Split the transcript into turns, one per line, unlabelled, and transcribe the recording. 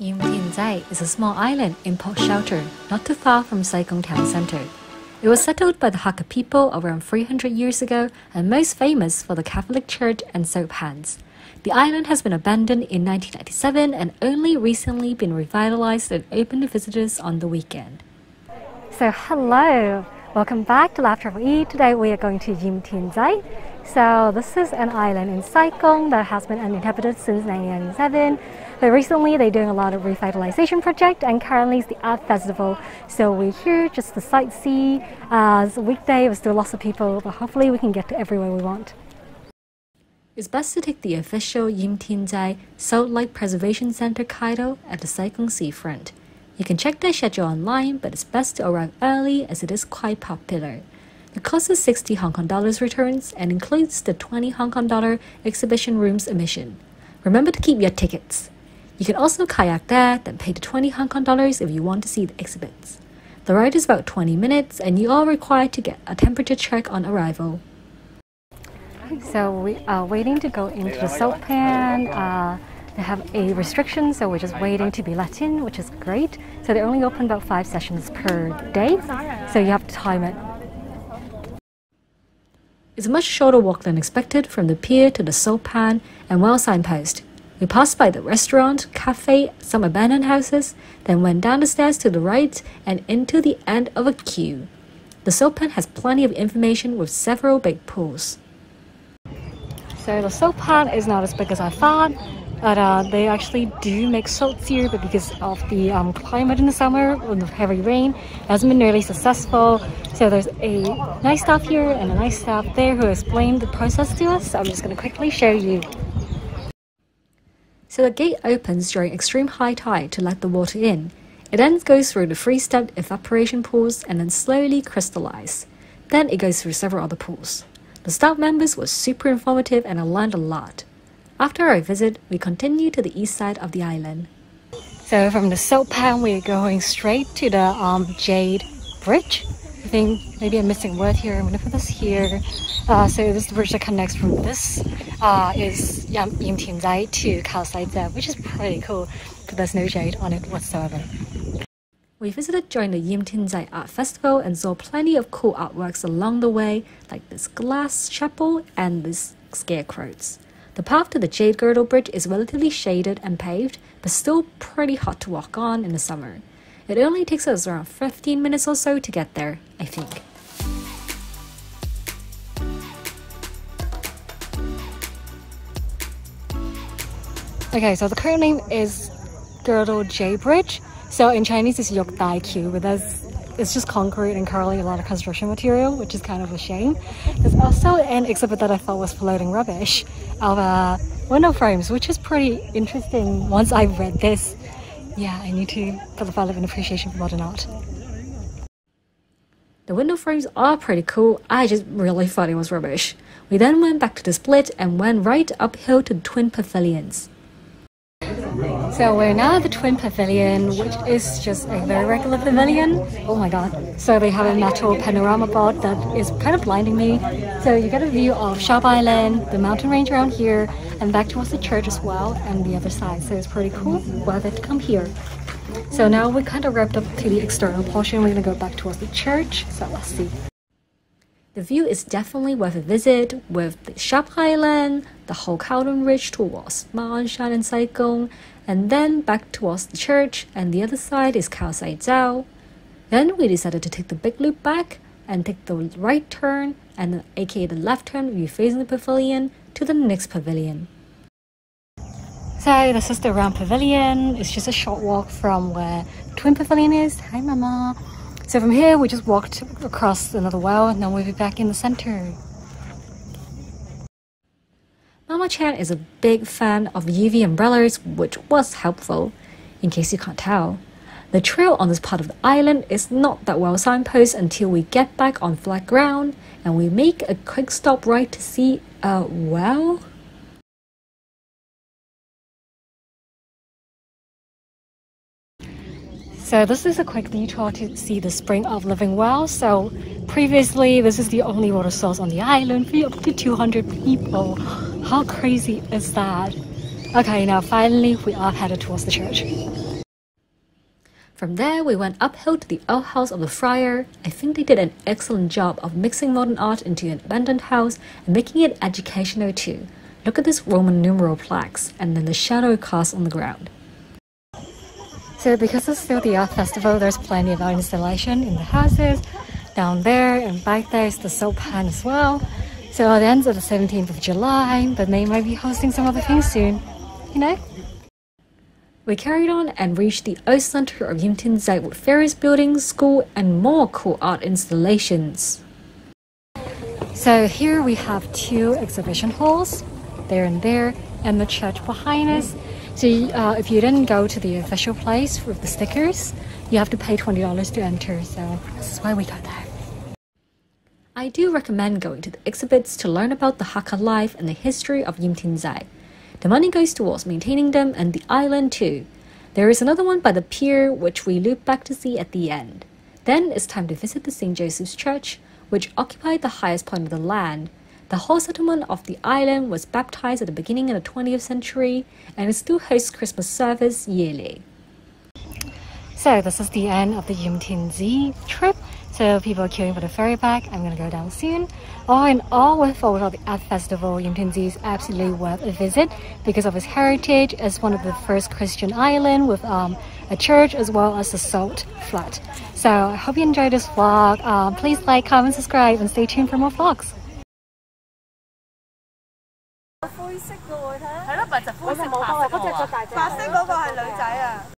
Yim Tin Tsai is a small island in Port Shelter, not too far from Sai Kung town center. It was settled by the Hakka people around 300 years ago and most famous for the Catholic Church and salt pans. The island has been abandoned in 1997 and only recently been revitalized and open to visitors on the weekend.
So hello, welcome back to Laugh Travel E. Today we are going to Yim Tin Tsai. So this is an island in Sai Kung that has been uninhabited since 1997. But recently they're doing a lot of revitalization project and currently it's the art festival. So we're here just to sightsee. Uh, weekday, there's still lots of people, but hopefully we can get to everywhere we want.
It's best to take the official Yim Tin Tsai Salt Lake Preservation Center Kaido at the Sai Kung seafront. You can check their schedule online, but it's best to arrive early as it is quite popular. The costs is 60 Hong Kong dollars returns and includes the 20 Hong Kong dollar exhibition rooms admission. Remember to keep your tickets. You can also kayak there, then pay the 20 Hong Kong dollars if you want to see the exhibits. The ride is about 20 minutes and you are required to get a temperature check on arrival.
So we are waiting to go into the salt pan. Uh, they have a restriction, so we're just waiting to be let in, which is great. So they only open about five sessions per day, so you have to time it
it's a much shorter walk than expected from the pier to the salt pan and well signpost. We passed by the restaurant, cafe, some abandoned houses, then went down the stairs to the right and into the end of a queue. The salt pan has plenty of information with several big pools.
So the salt pan is not as big as I thought. But uh, they actually do make soaps here, but because of the um, climate in the summer, with the heavy rain, it hasn't been really successful. So there's a nice staff here and a nice staff there who explained the process to us. So I'm just going to quickly show you.
So the gate opens during extreme high tide to let the water in. It then goes through the three-stepped evaporation pools and then slowly crystallize. Then it goes through several other pools. The staff members were super informative and I learned a lot. After our visit, we continue to the east side of the island.
So from the salt pan, we're going straight to the um, Jade Bridge. I think maybe I'm missing a word here. I'm gonna put this here. Uh, so this is the bridge that connects from this uh, is Yam Yim Tin Tsai to Kau Sai Chau, which is pretty cool, but there's no jade on it whatsoever.
We visited during the Yim Tin Tsai Art Festival and saw plenty of cool artworks along the way, like this glass chapel and these scarecrows. The path to the Jade Girdle Bridge is relatively shaded and paved, but still pretty hot to walk on in the summer. It only takes us around 15 minutes or so to get there, I think.
Okay, so the current name is Girdle J Bridge. So in Chinese, it's Yok Dai Q, but that's it's just concrete and currently a lot of construction material, which is kind of a shame. There's also an exhibit that I thought was floating rubbish of uh, window frames, which is pretty interesting. Once I read this, yeah, I need to develop an appreciation for modern art.
The window frames are pretty cool, I just really thought it was rubbish. We then went back to the split and went right uphill to the twin pavilions.
So we're now at the Twin Pavilion, which is just a very regular pavilion. Oh my god. So they have a metal panorama board that is kind of blinding me. So you get a view of Sharp Island, the mountain range around here, and back towards the church as well, and the other side. So it's pretty cool. Worth it to come here. So now we kind of wrapped up to the external portion. We're gonna go back towards the church. So let's see.
The view is definitely worth a visit with the Sharp Island, the Kowloon Ridge towards Ma On Shan and Sai Kung, and then back towards the church, and the other side is Kau Sai Chau. Then we decided to take the big loop back and take the right turn, and aka the left turn, we facing the pavilion to the next pavilion.
So this is the round pavilion. It's just a short walk from where Twin Pavilion is. Hi, Mama. So from here, we just walked across another well, and then we'll be back in the center.
Mama Chan is a big fan of UV umbrellas, which was helpful, in case you can't tell. The trail on this part of the island is not that well signposted until we get back on flat ground and we make a quick stop right to see a well.
So this is a quick detour to see the Spring of Living Well. So previously, this is the only water source on the island for up to 200 people. How crazy is that? Okay, now finally we are headed towards the church.
From there, we went uphill to the old house of the friar. I think they did an excellent job of mixing modern art into an abandoned house and making it educational too. Look at this Roman numeral plaques and then the shadow cast on the ground.
So because it's still the art festival, there's plenty of art installation in the houses. Down there and back there is the salt pan as well. So it ends on the 17th of July, but they might be hosting some other things soon. You know?
We carried on and reached the old center of Yim Tin Tsai with various buildings, school, and more cool art installations.
So here we have two exhibition halls, there and there, and the church behind us. So uh, if you didn't go to the official place with the stickers, you have to pay $20 to enter. So this is why we got there.
I do recommend going to the exhibits to learn about the Hakka life and the history of Yim Tin Tsai. The money goes towards maintaining them and the island too. There is another one by the pier which we loop back to see at the end. Then it's time to visit the St. Joseph's Church, which occupied the highest point of the land. The whole settlement of the island was baptized at the beginning of the 20th century and it still hosts Christmas service yearly.
So this is the end of the Yim Tin Tsai trip. So people are queuing for the ferry back. I'm gonna go down soon. All in all, with or without the art festival, Yim Tin Tsai is absolutely worth a visit because of its heritage as one of the first Christian island with um, a church as well as a salt flat. So I hope you enjoyed this vlog. Um, please like, comment, subscribe, and stay tuned for more vlogs.
灰色嘅喎，睇。係咯，咪就灰色白色嗰個啊。白色嗰個係女仔啊。